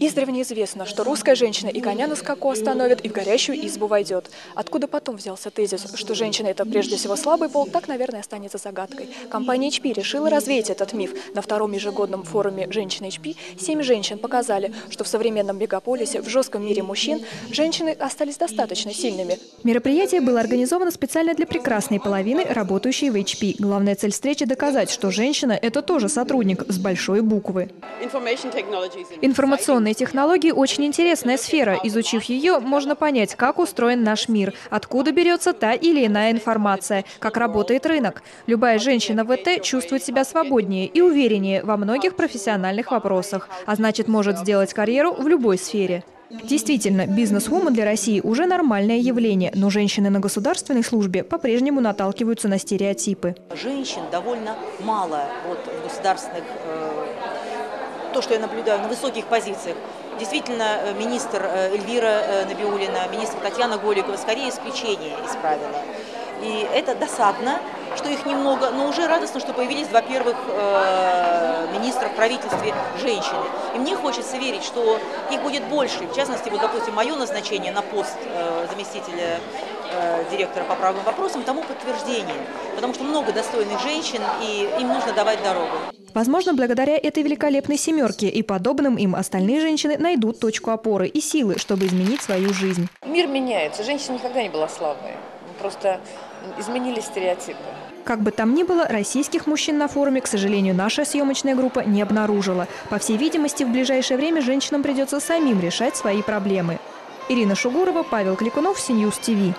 Издревне известно, что русская женщина и коня на скаку остановит, и в горящую избу войдет. Откуда потом взялся тезис, что женщина – это прежде всего слабый пол, так, наверное, останется загадкой. Компания HP решила развеять этот миф. На втором ежегодном форуме «Женщины HP» семь женщин показали, что в современном мегаполисе, в жестком мире мужчин, женщины остались достаточно сильными. Мероприятие было организовано специально для прекрасной половины, работающей в HP. Главная цель встречи – доказать, что женщина – это тоже сотрудник с большой буквы. Информационные технологии – очень интересная сфера. Изучив ее, можно понять, как устроен наш мир, откуда берется та или иная информация, как работает рынок. Любая женщина в ЭТ чувствует себя свободнее и увереннее во многих профессиональных вопросах, а значит может сделать карьеру в любой сфере. Действительно, бизнес-вумен для России уже нормальное явление, но женщины на государственной службе по-прежнему наталкиваются на стереотипы. Женщин довольно мало вот, в государственных э, то, что я наблюдаю на высоких позициях. Действительно, э, министр э, Эльвира э, Набиулина, министр Татьяна Голикова скорее исключение из правила. И это досадно, что их немного, но уже радостно, что появились два первых министра в правительстве женщины. И мне хочется верить, что их будет больше. В частности, вот, допустим, мое назначение на пост заместителя директора по правым вопросам тому подтверждение. Потому что много достойных женщин, и им нужно давать дорогу. Возможно, благодаря этой великолепной семерке и подобным им остальные женщины найдут точку опоры и силы, чтобы изменить свою жизнь. Мир меняется. Женщина никогда не была слабой. Просто изменились стереотипы. Как бы там ни было, российских мужчин на форуме, к сожалению, наша съемочная группа не обнаружила. По всей видимости, в ближайшее время женщинам придется самим решать свои проблемы. Ирина Шугурова, Павел Кликунов, Синьюз ТВ.